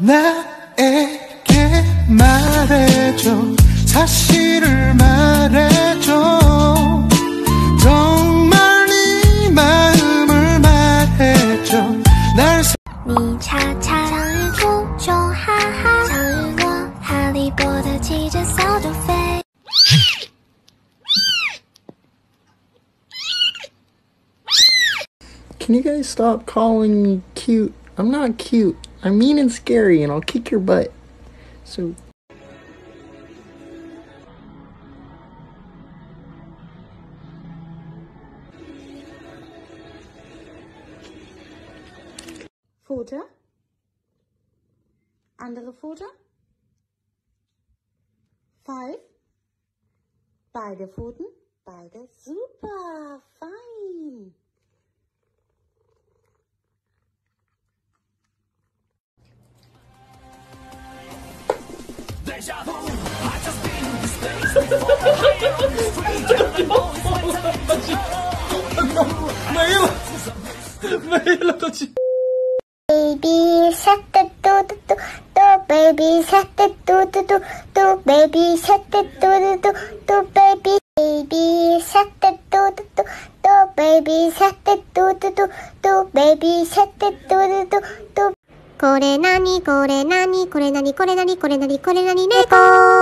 나에게 말해줘 사실을 말해줘 정말 네 마음을 말해줘 날 차차를 도줘 하하 서울과 하리보다 지저서도 페 Can you guys stop calling me cute? I'm not cute. I'm mean and scary, and I'll kick your butt. So. Pfote. Andere Pfote. Five. Beide Pfoten. Beide. Super. Baby shark do do do do do baby shark do do do do do baby shark do do do do do baby baby shark do do do do do baby shark do do do do do baby shark do do do do do これなにこれなにこれなにこれなにこれなにこれなに猫